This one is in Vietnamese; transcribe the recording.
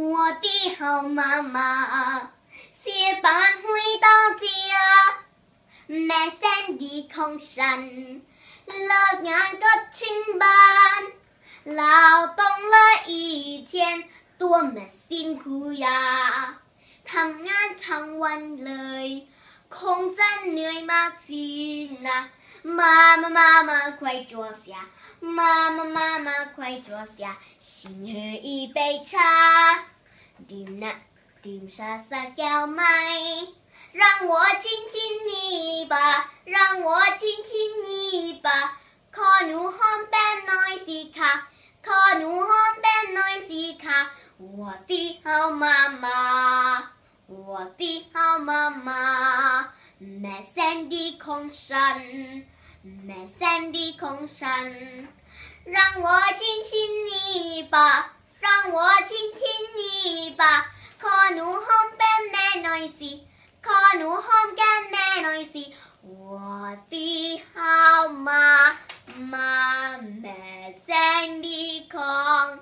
我的好妈妈是扮去多字啊，咩聲啲抗神，落眼個清白，勞動了一天，多麼辛苦呀！同眼曾運累，空真女媽子啊！妈妈，妈妈，快坐下！妈妈，妈妈，快坐下！先喝一杯茶。 ดื่มนะดื่มชาสักแก้วไหม让我亲亲你吧让我亲亲你吧ขอหนูหอมแป้มหน่อยสิค่ะขอหนูหอมแป้มหน่อยสิค่ะ我的好妈妈我的好妈妈，咩声啲空神，咩声啲空神，让我亲亲你吧，让我亲亲你吧，ขอหนูหอมแก้มแม่หน่อ Biba. Kanu hom no home, Kanu hom gen menoisi. Wati hao ma ma me sendi kong.